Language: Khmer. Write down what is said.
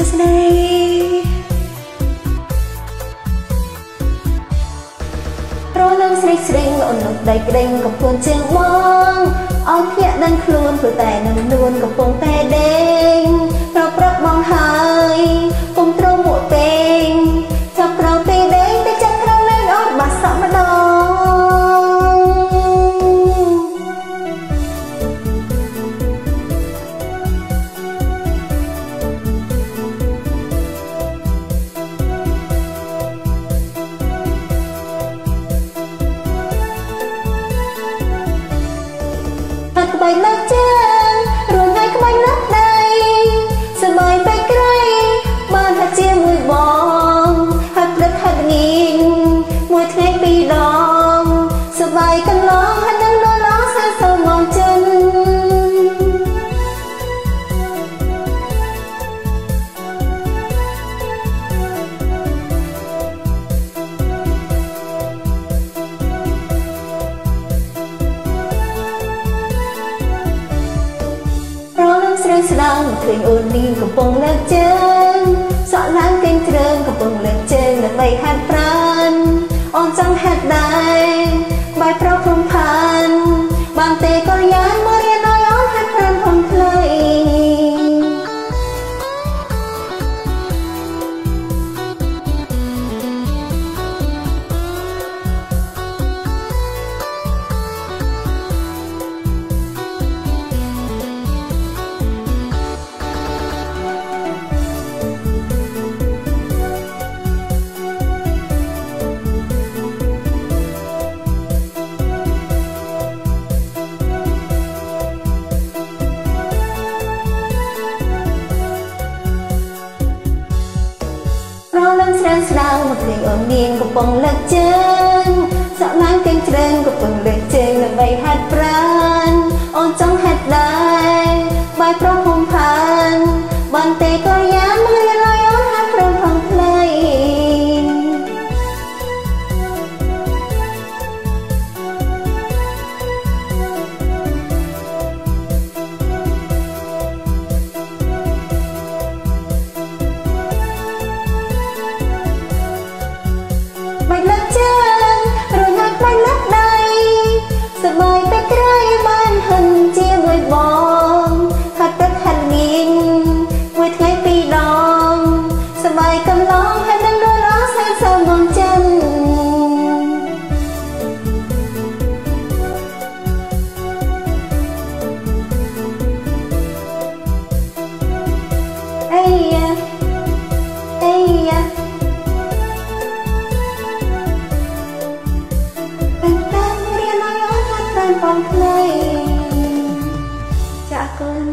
សួស្តីរនឹងស្រីស្រីអូននោះដៃក្ដេញកំពុងជើងបងអោយភ្នាក់ដឹងខ្លួនព្រោះតែនឹងនួនកំពុងតែដេញប្រព្រឹត្តបងហើយ ងក្លឹងស្រីស្ដាងឃើញអូននេះកំពុងលើកជើងសក់ឡើងកេងជ្រើងកំពុងលើក ប្រលឹងស្រាងស្ដាងមកឃើញអូននាងកំពុងលើកជើងសក់ឡើងកេងជ្រើងកំពុងលើកជើង ពីរដងសបាយកន្លងហើយដឹងដល់រស់សែនសើមកចិនអេយ៉ាអេយ៉ាពេលតាមរៀនឲ្យអត់បានបងខ្លីចាក់គុណ